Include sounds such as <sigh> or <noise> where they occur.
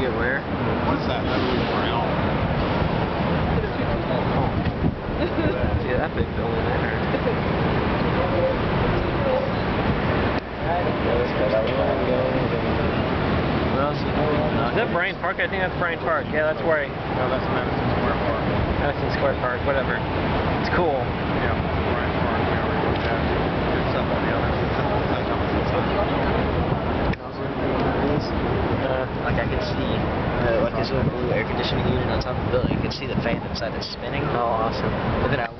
you get <laughs> where? What's that ugly brown? See that big building there. What else? Is that Bryant Park? I think that's Bryant Park. Yeah, that's where I, No, that's Madison Square Park. Madison Square Park, whatever. It's cool. Yeah, Bryant Park. We already looked at. Good stuff on the other. That's on the side. Uh, Like I can see, uh, like this little blue air conditioning unit on top of the building. You can see the fan inside is spinning. oh, awesome. But then I